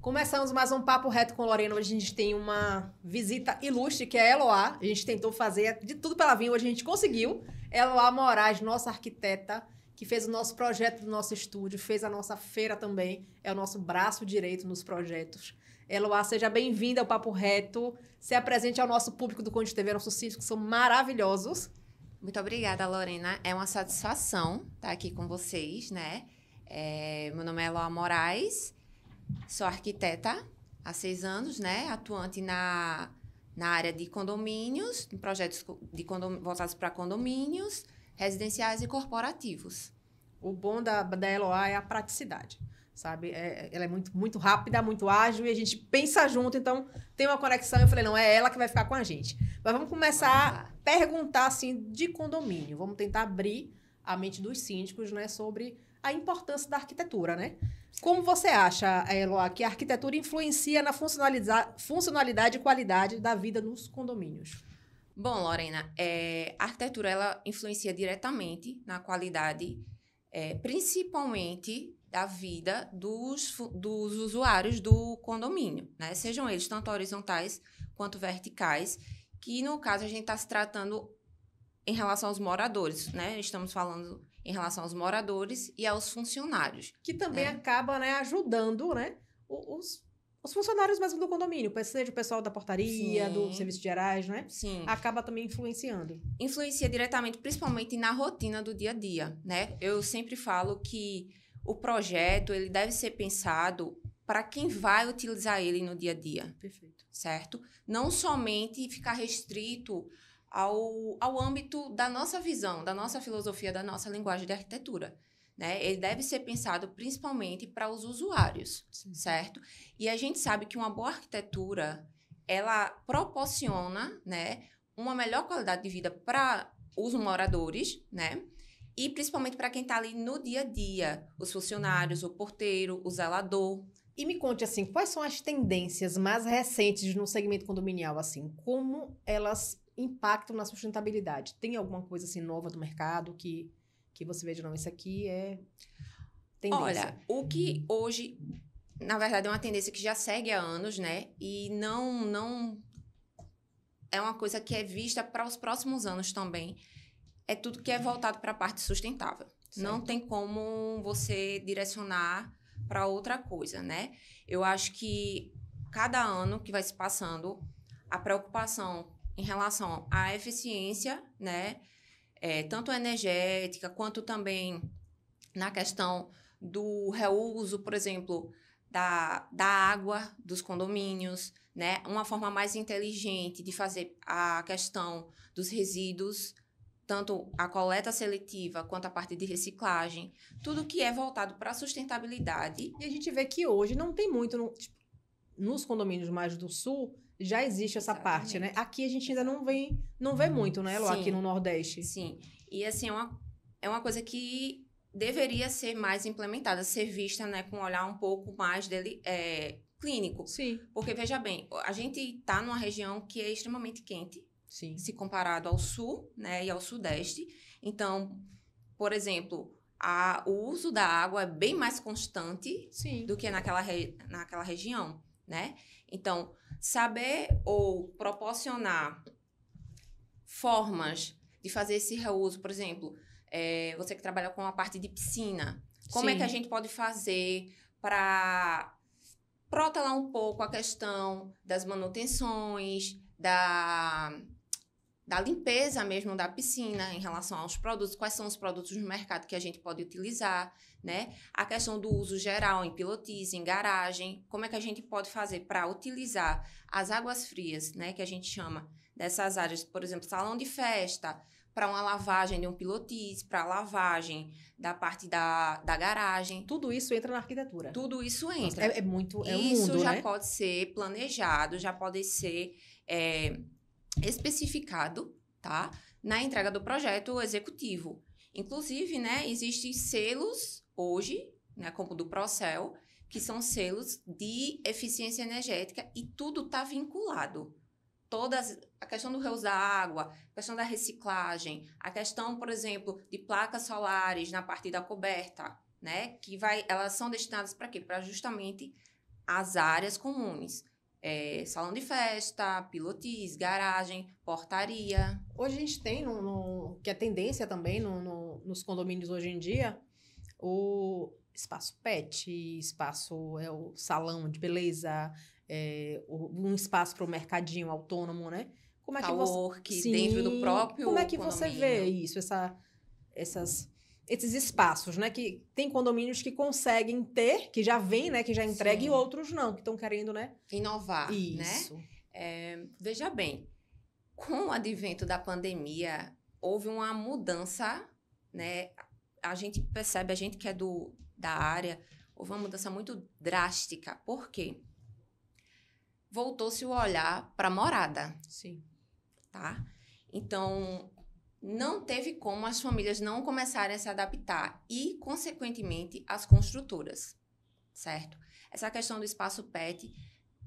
Começamos mais um Papo Reto com Lorena. Hoje a gente tem uma visita ilustre, que é a Eloá. A gente tentou fazer de tudo para ela vir, hoje a gente conseguiu. Eloá Moraes, nossa arquiteta, que fez o nosso projeto do nosso estúdio, fez a nossa feira também, é o nosso braço direito nos projetos. Eloá, seja bem-vinda ao Papo Reto. Se apresente ao nosso público do Conde TV, nossos que são maravilhosos. Muito obrigada, Lorena. É uma satisfação estar aqui com vocês, né? É, meu nome é Eloá Moraes, sou arquiteta há seis anos, né? Atuante na, na área de condomínios, em projetos de condom, voltados para condomínios, residenciais e corporativos. O bom da, da Eloá é a praticidade sabe? É, ela é muito, muito rápida, muito ágil e a gente pensa junto, então tem uma conexão. Eu falei, não, é ela que vai ficar com a gente. Mas vamos começar a perguntar, assim, de condomínio. Vamos tentar abrir a mente dos síndicos, né, sobre a importância da arquitetura, né? Como você acha, Eloá, que a arquitetura influencia na funcionalidade, funcionalidade e qualidade da vida nos condomínios? Bom, Lorena, é, a arquitetura ela influencia diretamente na qualidade, é, principalmente da vida dos, dos usuários do condomínio, né? Sejam eles tanto horizontais quanto verticais, que no caso a gente está se tratando em relação aos moradores, né? Estamos falando em relação aos moradores e aos funcionários. Que também né? acaba né, ajudando né, os, os funcionários mesmo do condomínio, seja o pessoal da portaria, Sim. do serviço gerais, né? Sim. Acaba também influenciando. Influencia diretamente, principalmente na rotina do dia a dia, né? Eu sempre falo que o projeto ele deve ser pensado para quem vai utilizar ele no dia a dia. Perfeito. Certo? Não somente ficar restrito ao, ao âmbito da nossa visão, da nossa filosofia, da nossa linguagem de arquitetura. Né? Ele deve ser pensado principalmente para os usuários, Sim. certo? E a gente sabe que uma boa arquitetura ela proporciona, né, uma melhor qualidade de vida para os moradores, né? E principalmente para quem está ali no dia a dia, os funcionários, o porteiro, o zelador. E me conte assim, quais são as tendências mais recentes no segmento condominial assim? Como elas impactam na sustentabilidade? Tem alguma coisa assim nova do mercado que que você veja não, isso aqui é tendência? Olha, o que hoje, na verdade, é uma tendência que já segue há anos, né? E não não é uma coisa que é vista para os próximos anos também é tudo que é voltado para a parte sustentável. Certo. Não tem como você direcionar para outra coisa, né? Eu acho que cada ano que vai se passando, a preocupação em relação à eficiência, né? É, tanto energética quanto também na questão do reuso, por exemplo, da, da água dos condomínios, né? Uma forma mais inteligente de fazer a questão dos resíduos, tanto a coleta seletiva quanto a parte de reciclagem, tudo que é voltado para a sustentabilidade. E a gente vê que hoje não tem muito, no, tipo, nos condomínios mais do sul, já existe essa Exatamente. parte, né? Aqui a gente ainda não vem, não vê muito, né, Lu, aqui no Nordeste. Sim. E assim, é uma, é uma coisa que deveria ser mais implementada, ser vista, né, com um olhar um pouco mais dele, é, clínico. Sim. Porque, veja bem, a gente está numa região que é extremamente quente, Sim. se comparado ao sul né, e ao sudeste. Então, por exemplo, a, o uso da água é bem mais constante Sim. do que naquela, re, naquela região, né? Então, saber ou proporcionar formas de fazer esse reuso, por exemplo, é, você que trabalha com a parte de piscina, como Sim. é que a gente pode fazer para protelar um pouco a questão das manutenções, da da limpeza mesmo da piscina em relação aos produtos, quais são os produtos no mercado que a gente pode utilizar, né? A questão do uso geral em pilotis, em garagem, como é que a gente pode fazer para utilizar as águas frias, né, que a gente chama dessas áreas, por exemplo, salão de festa, para uma lavagem de um pilotis, para lavagem da parte da, da garagem. Tudo isso entra na arquitetura. Tudo isso entra. É, é muito, é isso um mundo, já né? pode ser planejado, já pode ser é, especificado, tá? Na entrega do projeto executivo. Inclusive, né, existem selos hoje, né, como do Procel, que são selos de eficiência energética e tudo está vinculado. Todas a questão do reuso da água, a questão da reciclagem, a questão, por exemplo, de placas solares na parte da coberta, né? Que vai, elas são destinadas para quê? Para justamente as áreas comuns. É, salão de festa, pilotis, garagem, portaria. Hoje a gente tem, no, no que é tendência também no, no, nos condomínios hoje em dia, o espaço pet, espaço é o salão de beleza, é, um espaço para o mercadinho autônomo, né? Como é que você Sim, dentro do próprio Como é que você vê isso, essa, essas esses espaços, né? Que tem condomínios que conseguem ter, que já vem, né? Que já entrega, Sim. e outros não, que estão querendo, né? Inovar, né? Isso. né? É, veja bem, com o advento da pandemia, houve uma mudança, né? A gente percebe, a gente que é do, da área, houve uma mudança muito drástica. Por quê? Voltou-se o olhar para a morada. Sim. Tá? Então, não teve como as famílias não começarem a se adaptar e, consequentemente, as construtoras, certo? Essa questão do espaço pet,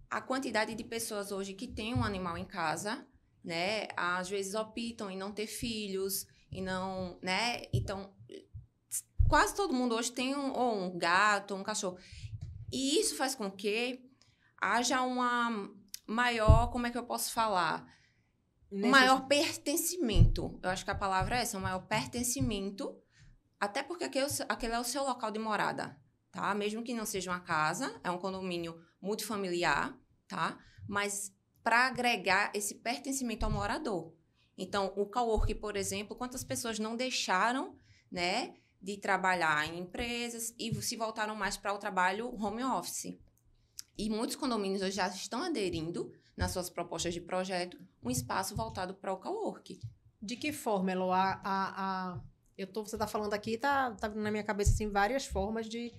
a quantidade de pessoas hoje que têm um animal em casa, né, às vezes optam em não ter filhos e não, né? Então, quase todo mundo hoje tem um, ou um gato, um cachorro. E isso faz com que haja uma maior, como é que eu posso falar? Um maior pertencimento. Eu acho que a palavra é essa, um maior pertencimento. Até porque aquele, é aquele é o seu local de morada, tá? Mesmo que não seja uma casa, é um condomínio multifamiliar, tá? Mas para agregar esse pertencimento ao morador. Então, o cowork, por exemplo, quantas pessoas não deixaram, né, de trabalhar em empresas e se voltaram mais para o trabalho home office. E muitos condomínios já estão aderindo nas suas propostas de projeto um espaço voltado para o cowork. De que forma, Elo? A, a, a, eu tô, você está falando aqui, tá, tá na minha cabeça assim, várias formas de,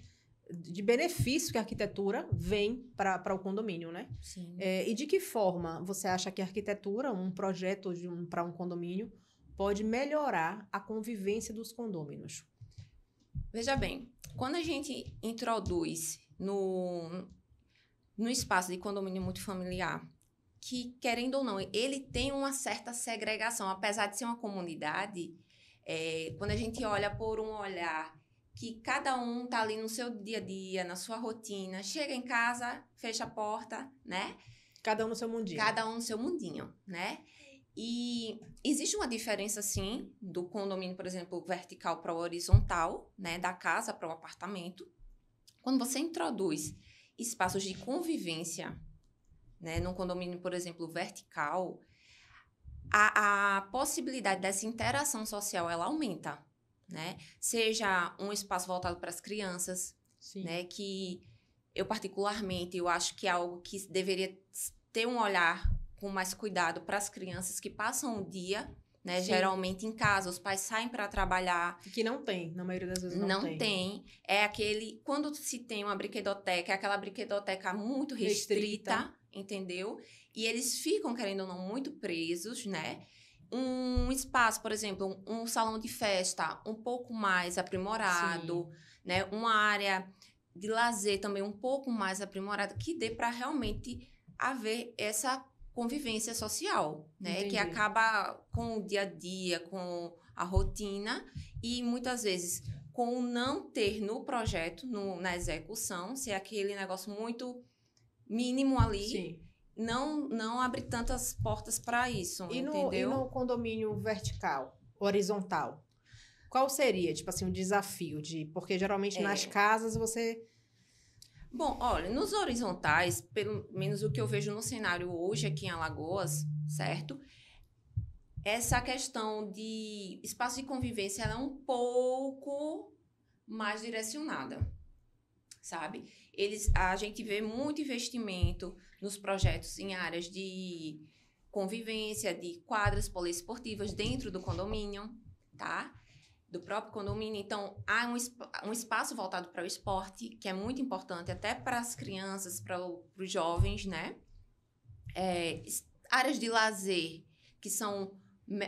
de benefício que a arquitetura vem para o condomínio, né? Sim. É, e de que forma você acha que a arquitetura, um projeto um, para um condomínio, pode melhorar a convivência dos condôminos? Veja bem, quando a gente introduz no, no espaço de condomínio multifamiliar, que, querendo ou não, ele tem uma certa segregação, apesar de ser uma comunidade, é, quando a gente olha por um olhar que cada um tá ali no seu dia a dia, na sua rotina, chega em casa, fecha a porta, né? Cada um no seu mundinho. Cada um no seu mundinho, né? E existe uma diferença, sim, do condomínio, por exemplo, vertical para o horizontal, né? Da casa para o apartamento. Quando você introduz espaços de convivência, né? Num condomínio, por exemplo, vertical, a, a possibilidade dessa interação social, ela aumenta, né? Seja um espaço voltado para as crianças, sim. né? Que eu, particularmente, eu acho que é algo que deveria ter um olhar com mais cuidado para as crianças que passam o dia, né? Geralmente em casa, os pais saem para trabalhar. Que não tem, na maioria das vezes não, não tem. Não tem. É aquele. Quando se tem uma brinquedoteca, é aquela brinquedoteca muito restrita, restrita, entendeu? E eles ficam, querendo ou não, muito presos, né? Um espaço, por exemplo, um, um salão de festa um pouco mais aprimorado, Sim. né? Uma área de lazer também um pouco mais aprimorada, que dê para realmente haver essa convivência social, né? Entendi. Que acaba com o dia a dia, com a rotina e muitas vezes com o não ter no projeto, no, na execução, se é aquele negócio muito mínimo ali, Sim. não não abre tantas portas para isso, e entendeu? No, e no condomínio vertical, horizontal, qual seria, tipo assim, o desafio de, porque geralmente é. nas casas você Bom, olha, nos horizontais, pelo menos o que eu vejo no cenário hoje aqui em Alagoas, certo? Essa questão de espaço de convivência é um pouco mais direcionada, sabe? Eles, a gente vê muito investimento nos projetos em áreas de convivência, de quadras poliesportivas dentro do condomínio, tá? do próprio condomínio. Então, há um, um espaço voltado para o esporte, que é muito importante até para as crianças, para os jovens, né? É, áreas de lazer que são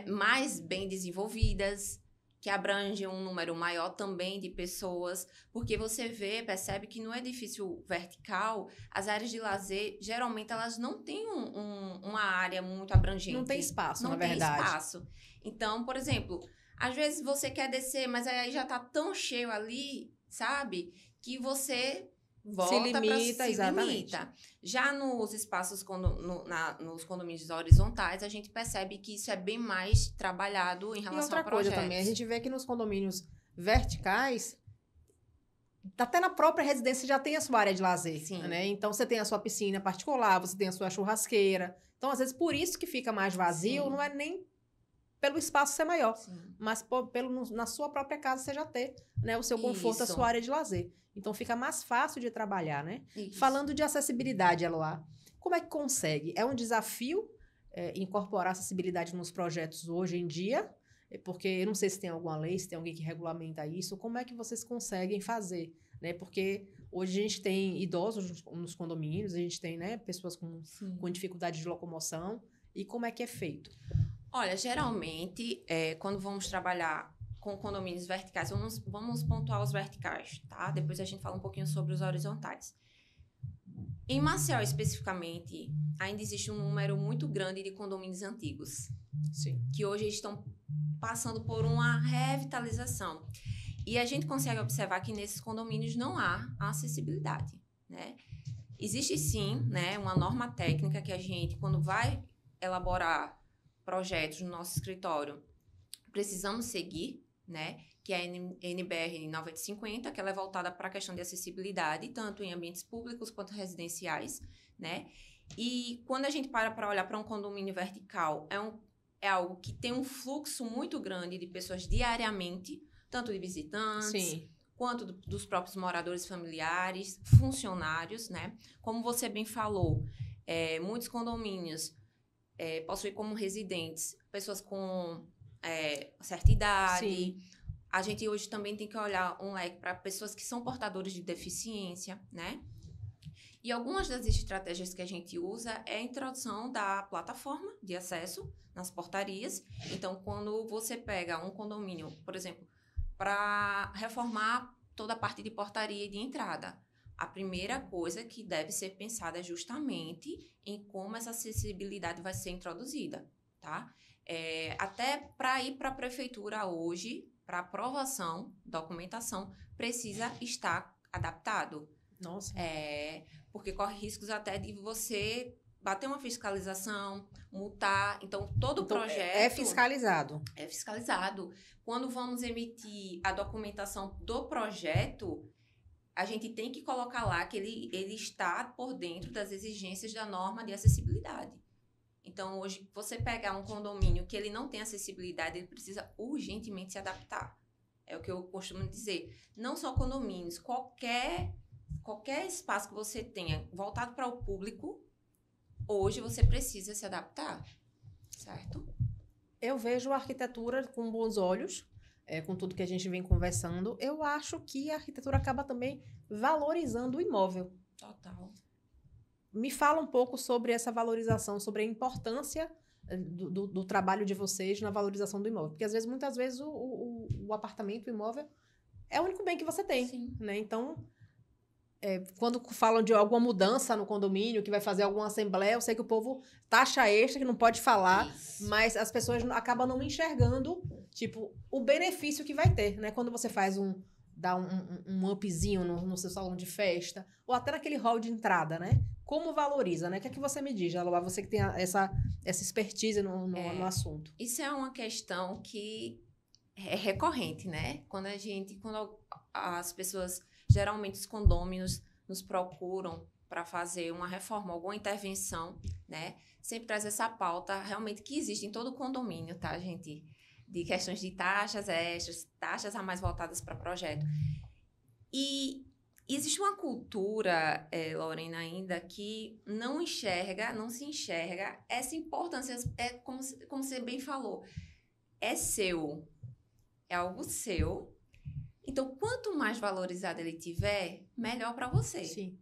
mais bem desenvolvidas, que abrange um número maior também de pessoas, porque você vê, percebe que no edifício vertical, as áreas de lazer, geralmente, elas não têm um, um, uma área muito abrangente. Não tem espaço, não na tem verdade. espaço. Então, por exemplo, às vezes você quer descer, mas aí já tá tão cheio ali, sabe? Que você volta limita, pra, se exatamente. limita. Já nos espaços, condo- no- na- nos condomínios horizontais, a gente percebe que isso é bem mais trabalhado em E relação outra a coisa também, a gente vê que nos condomínios verticais, até na própria residência já tem a sua área de lazer, Sim. né? Então você tem a sua piscina particular, você tem a sua churrasqueira. Então, às vezes, por isso que fica mais vazio, Sim. não é nem pelo espaço ser maior, Sim. mas po- pelo na sua própria casa você já ter, né, o seu conforto, a Isso. sua área de lazer. Então fica mais fácil de trabalhar, né? Isso. Falando de acessibilidade, Eloá, como é que consegue? É um desafio é, incorporar acessibilidade nos projetos hoje em dia? É, Porque eu não sei se tem alguma lei, se tem alguém que regulamenta isso. Como é que vocês conseguem fazer? Né? Porque hoje a gente tem idosos nos- nos condomínios, a gente tem né, pessoas com, Sim. com dificuldade de locomoção. E como é que é feito? Olha, geralmente, é, quando vamos trabalhar com condomínios verticais, vamos, vamos pontuar os verticais, tá? Depois a gente fala um pouquinho sobre os horizontais. Em Marcial, especificamente, ainda existe um número muito grande de condomínios antigos, Sim. que hoje estão passando por uma revitalização. E a gente consegue observar que nesses condomínios não há acessibilidade, né? Existe sim, né, uma norma técnica que a gente, quando vai elaborar projetos no nosso escritório, precisamos seguir, né? Que é a NBR 9050, que ela é voltada para a questão de acessibilidade, tanto em ambientes públicos quanto residenciais, né? E quando a gente para para olhar para um condomínio vertical, é, um, é algo que tem um fluxo muito grande de pessoas diariamente, tanto de visitantes, Sim. quanto do- dos próprios moradores familiares, funcionários, né? Como você bem falou, é, muitos condomínios é, possuem como residentes pessoas com é, certa idade. Sim. A gente hoje também tem que olhar um leque para pessoas que são portadores de deficiência, né? E algumas das estratégias que a gente usa é a introdução da plataforma de acesso nas portarias. Então, quando você pega um condomínio, por exemplo, para reformar toda a parte de portaria e de entrada, a primeira coisa que deve ser pensada é justamente em como essa acessibilidade vai ser introduzida, tá? É, até para ir para a prefeitura hoje, para aprovação, documentação, precisa estar adaptado. Nossa. É, porque corre riscos até de você bater uma fiscalização, multar. Então, todo o Então, é- projeto é fiscalizado. é fiscalizado. Quando vamos emitir a documentação do projeto, a gente tem que colocar lá que ele, ele está por dentro das exigências da norma de acessibilidade. Então, hoje, você pegar um condomínio que ele não tem acessibilidade, ele precisa urgentemente se adaptar. É o que eu costumo dizer. Não só condomínios, qualquer, qualquer espaço que você tenha voltado para o público, hoje você precisa se adaptar. Certo? Eu vejo a arquitetura com bons olhos, é, com tudo que a gente vem conversando. Eu acho que a arquitetura acaba também valorizando o imóvel. Total. Me fala um pouco sobre essa valorização, sobre a importância eh, do, do- do trabalho de vocês na valorização do imóvel. Porque às vezes, muitas vezes, o, o- o apartamento, o imóvel, é o único bem que você tem. Sim. né? Então, é, quando falam de alguma mudança no condomínio, que vai fazer alguma assembleia, eu sei que o povo taxa extra, que não pode falar, Isso. mas as pessoas acabam não enxergando, tipo, o benefício que vai ter, né? Quando você faz um, dá um, um, um upzinho no, no seu salão de festa, ou até naquele hall de entrada, né? Como valoriza, né? O que é que você me diz, Aloá? Você que tem essa, essa expertise no, no, É. no assunto. Isso é uma questão que é recorrente, né? Quando a gente, quando as pessoas, geralmente os condôminos, nos procuram para fazer uma reforma, alguma intervenção, né? Sempre traz essa pauta realmente que existe em todo condomínio, tá, gente? De questões de taxas extras, taxas a mais voltadas para projeto. E existe uma cultura, eh, Lorena, ainda que não enxerga, não se enxerga essa importância. É como, como você bem falou, é seu, é algo seu. Então, quanto mais valorizado ele tiver, melhor para você Sim.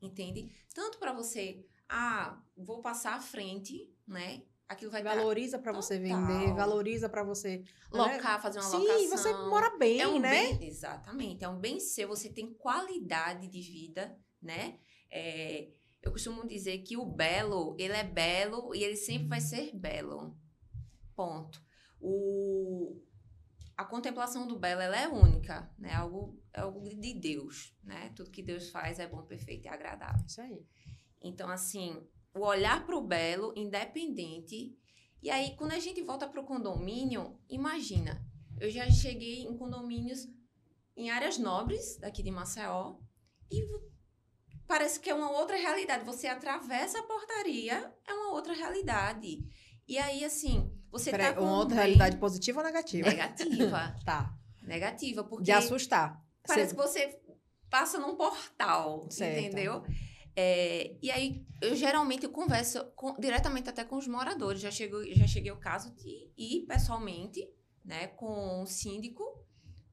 entende? Tanto para você, ah, vou passar à frente, né? Aquilo vai valoriza para você vender, valoriza para você locar, né? fazer uma Sim, locação. Sim, você mora bem, é um né? Bem, exatamente, é um bem seu, você tem qualidade de vida, né? É, eu costumo dizer que o belo, ele é belo e ele sempre vai ser belo. Ponto. O, a contemplação do belo ela é única, né? Algo, é algo de Deus, né? Tudo que Deus faz é bom, perfeito e agradável. Isso aí. Então, assim, o olhar para o belo, independente. E aí, quando a gente volta para o condomínio, imagina, eu já cheguei em condomínios em áreas nobres daqui de Maceió e parece que é uma outra realidade. Você atravessa a portaria, é uma outra realidade. E aí, assim, você Peraí, tá com uma outra bem... realidade positiva ou negativa? Negativa. tá. Negativa, porque... De assustar. Parece você... que você passa num portal, certo. entendeu? É, e aí, eu geralmente eu converso com, diretamente até com os moradores. Já, chego, já cheguei ao caso de ir pessoalmente, né, com o síndico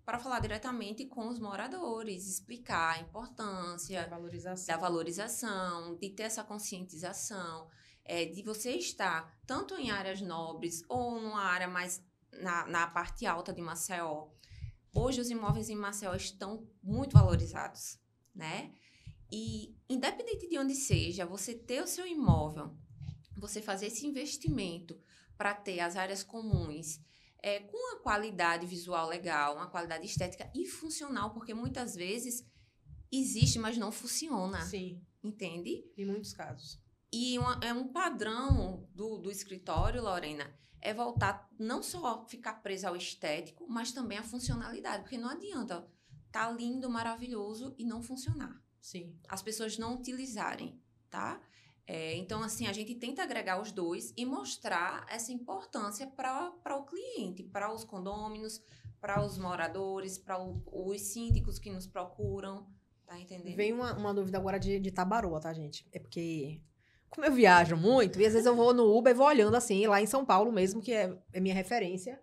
para falar diretamente com os moradores, explicar a importância da valorização, da valorização de ter essa conscientização, é, de você estar tanto em áreas nobres ou numa área mais na, na parte alta de Maceió. Hoje os imóveis em Maceió estão muito valorizados, né? E independente de onde seja, você ter o seu imóvel, você fazer esse investimento para ter as áreas comuns, é, com uma qualidade visual legal, uma qualidade estética e funcional, porque muitas vezes existe, mas não funciona. Sim. Entende? Em muitos casos. E uma, é um padrão do, do escritório, Lorena, é voltar não só ficar preso ao estético, mas também à funcionalidade, porque não adianta tá lindo, maravilhoso e não funcionar. Sim. As pessoas não utilizarem, tá? É, então, assim, a gente tenta agregar os dois e mostrar essa importância para o cliente, para os condôminos, para os moradores, para os síndicos que nos procuram, tá entendendo? Vem uma, uma dúvida agora de, de Tabaroa, tá, gente? É porque, como eu viajo muito, e às vezes eu vou no Uber e vou olhando assim, lá em São Paulo mesmo, que é, é minha referência,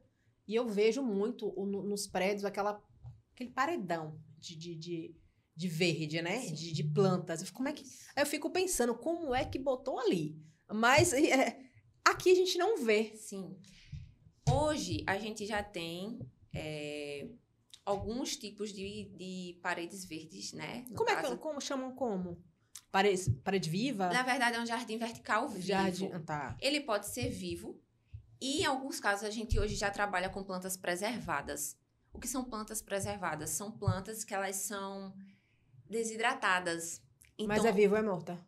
e eu vejo muito no, nos prédios aquela, aquele paredão de, de, de de verde, né? De, de, plantas. Eu fico, como é que... Aí eu fico pensando, como é que botou ali? Mas é, aqui a gente não vê. Sim. Hoje a gente já tem é, alguns tipos de, de paredes verdes, né? No como caso... é que como chamam como? Parede, parede viva? Na verdade, é um jardim vertical vivo. Jardim, tá. Ele pode ser vivo. E em alguns casos a gente hoje já trabalha com plantas preservadas. O que são plantas preservadas? São plantas que elas são desidratadas. Então, mas é vivo ou é morta?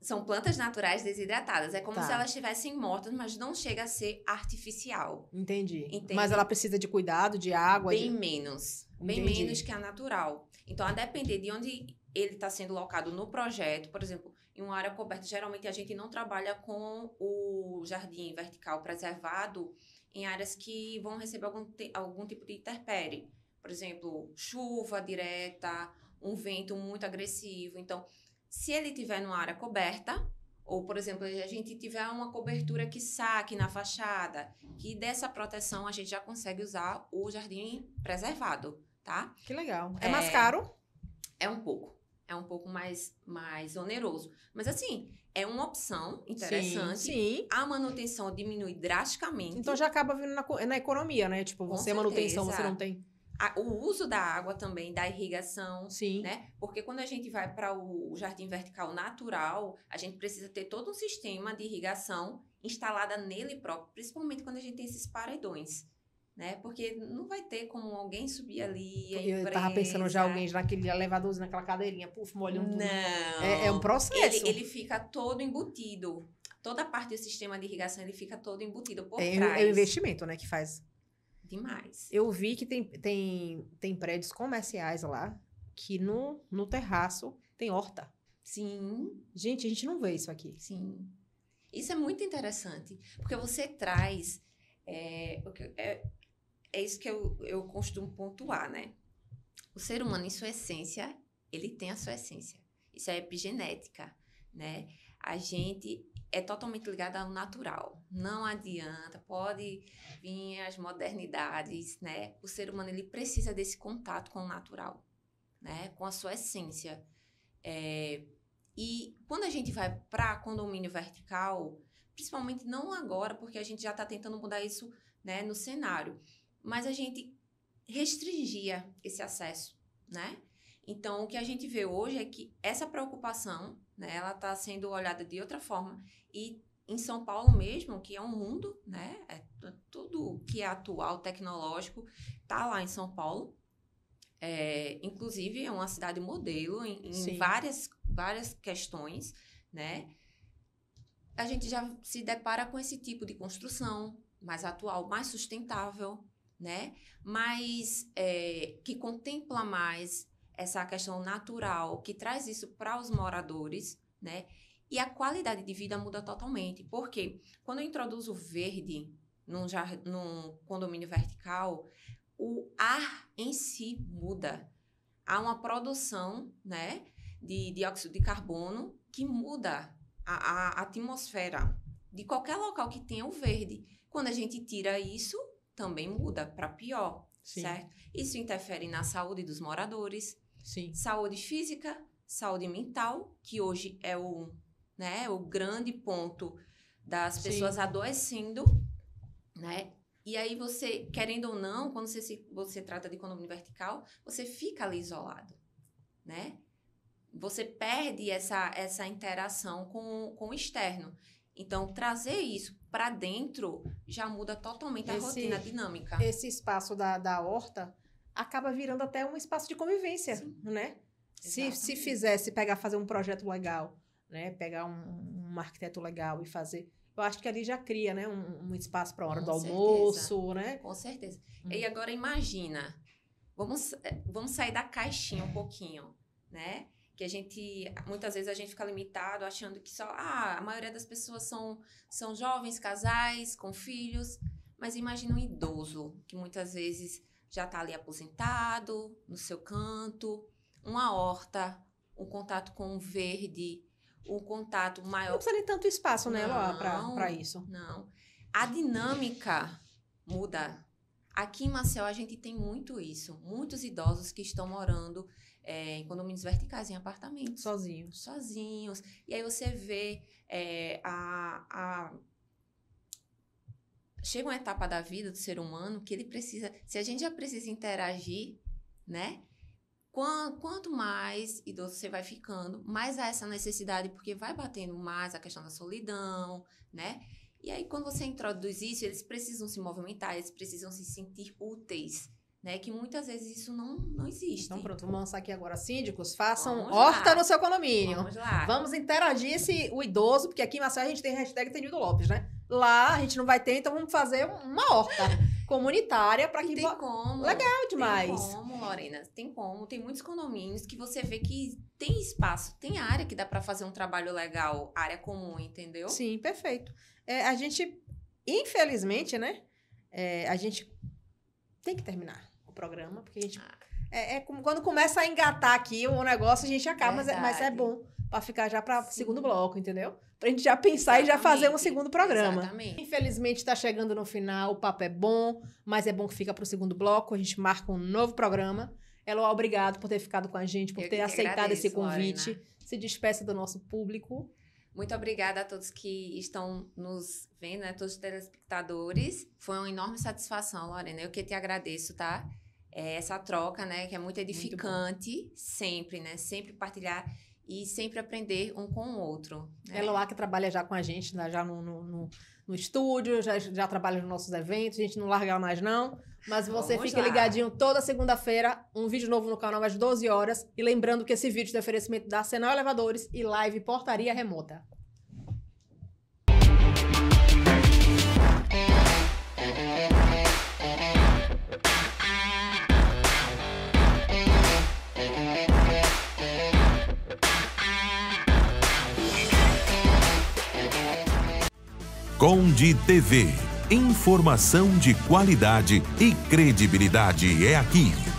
São plantas naturais desidratadas. É como tá. se elas estivessem mortas, mas não chega a ser artificial. Entendi. Entende? Mas ela precisa de cuidado, de água? Bem de... menos. Bem Entendi. menos que a natural. Então, a depender de onde ele está sendo locado no projeto, por exemplo, em uma área coberta, geralmente a gente não trabalha com o jardim vertical preservado em áreas que vão receber algum, algum tipo de interpérie. Por exemplo, chuva direta, um vento muito agressivo. Então, se ele tiver numa área coberta, ou, por exemplo, a gente tiver uma cobertura que saque na fachada, que dessa proteção a gente já consegue usar o jardim preservado, tá? Que legal. É, é mais caro? É um pouco. É um pouco mais, mais oneroso. Mas, assim, é uma opção interessante. Sim, sim. A manutenção diminui drasticamente. Então já acaba vindo na, na economia, né? Tipo, Com você certeza. manutenção, você não tem a, o uso da água também, da irrigação, Sim. né? Porque quando a gente vai para o jardim vertical natural, a gente precisa ter todo um sistema de irrigação instalada nele próprio, principalmente quando a gente tem esses paredões. Né? Porque não vai ter como alguém subir ali. Eu empresa... tava pensando já alguém naquele elevadorzinho, naquela cadeirinha, puf, molhando tudo. Não. É, é um processo. Ele, ele fica todo embutido. Toda a parte do sistema de irrigação ele fica todo embutido por é, trás. É o investimento, né, que faz. Demais. Eu vi que tem, tem, tem prédios comerciais lá que no, no terraço tem horta. Sim. Gente, a gente não vê isso aqui. Sim. Isso é muito interessante, porque você traz. É, é, é isso que eu, eu costumo pontuar, né? O ser humano, em sua essência, ele tem a sua essência. Isso é epigenética, né? A gente é totalmente ligada ao natural. Não adianta, pode vir as modernidades, né? O ser humano ele precisa desse contato com o natural, né? Com a sua essência. É, e quando a gente vai para condomínio vertical, principalmente não agora, porque a gente já está tentando mudar isso né, no cenário, mas a gente restringia esse acesso, né? Então, o que a gente vê hoje é que essa preocupação, né, ela está sendo olhada de outra forma e em São Paulo mesmo, que é um mundo, né, é tudo que é atual, tecnológico, tá lá em São Paulo. É, inclusive, é uma cidade modelo em, em várias, várias questões, né? A gente já se depara com esse tipo de construção mais atual, mais sustentável, né? Mas é, que contempla mais essa questão natural, que traz isso para os moradores, né? E a qualidade de vida muda totalmente. Porque quando eu introduzo verde num, num condomínio vertical, o ar em si muda. Há uma produção né, de dióxido de carbono que muda a, a atmosfera de qualquer local que tenha o verde. Quando a gente tira isso, também muda para pior, Sim. certo? Isso interfere na saúde dos moradores, Sim. Saúde física, saúde mental, que hoje é o, né, o grande ponto das Sim. pessoas adoecendo, né? E aí você, querendo ou não, quando você, se, você trata de economia vertical, você fica ali isolado, né? Você perde essa, essa interação com, com o externo. Então, trazer isso para dentro já muda totalmente a esse, rotina dinâmica. Esse espaço da, da horta acaba virando até um espaço de convivência, Sim. né? Se, se fizesse pegar, fazer um projeto legal, né? Pegar um, um arquiteto legal e fazer eu acho que ali já cria, né, um, um espaço para a hora Com do certeza. almoço, né? Com certeza. Hum. E agora imagina, vamos, eh, vamos sair da caixinha um pouquinho, né? Que a gente, muitas vezes a gente fica limitado achando que só, ah, a maioria das pessoas são, são jovens, casais, com filhos, mas imagina um idoso que muitas vezes já está ali aposentado, no seu canto, uma horta, um contato com o verde, um contato maior. Não precisa nem tanto espaço, né, para isso. Não. A dinâmica muda. Aqui em Maceió a gente tem muito isso. Muitos idosos que estão morando é, em condomínios verticais, em apartamentos. Sozinhos. Sozinhos. E aí você vê é, a, a chega uma etapa da vida do ser humano que ele precisa, se a gente já precisa interagir, né? Quanto mais idoso você vai ficando, mais há essa necessidade, porque vai batendo mais a questão da solidão, né? E aí, quando você introduz isso, eles precisam se movimentar, eles precisam se sentir úteis né? Que muitas vezes isso não, não existe. Então, pronto, vamos lançar aqui agora. Síndicos, façam Vamos horta lá. no seu condomínio. Vamos lá. Vamos interagir esse, o idoso, porque aqui em Maceió a gente tem hashtag Tenildo Lopes, né? Lá a gente não vai ter, então vamos fazer uma horta comunitária para que... tem como. Legal demais. Tem como, Lorena. Tem como. Tem muitos condomínios que você vê que tem espaço, tem área que dá para fazer um trabalho legal, área comum, entendeu? Sim, perfeito. É, a gente, infelizmente, né? É, a gente tem que terminar programa, porque a gente. Ah. É, é, como quando começa a engatar aqui o negócio, a gente acaba, mas é, mas é, bom para ficar já para segundo bloco, entendeu? Pra gente já pensar Exatamente. e já fazer um segundo programa. Exatamente. Infelizmente está chegando no final, o papo é bom, mas é bom que fica para o segundo bloco, a gente marca um novo programa. Elo, obrigado por ter ficado com a gente, por Eu ter aceitado agradeço, esse convite. Lorena. Se despeça do nosso público. Muito obrigada a todos que estão nos vendo, né? Todos os telespectadores. Foi uma enorme satisfação, Lorena. Eu que te agradeço, tá? É essa troca, né, que é muito edificante, muito sempre, né, sempre partilhar e sempre aprender um com o outro. Né? Eloá que trabalha já com a gente, né, já no, no, no, no, estúdio, já, já trabalha nos nossos eventos, a gente não larga mais não, mas você Vamos fica lá. ligadinho toda segunda-feira, um vídeo novo no canal às 12 horas, e lembrando que esse vídeo é de oferecimento da Senal Elevadores e Live Portaria Remota. Conde TV. Informação de qualidade e credibilidade é aqui.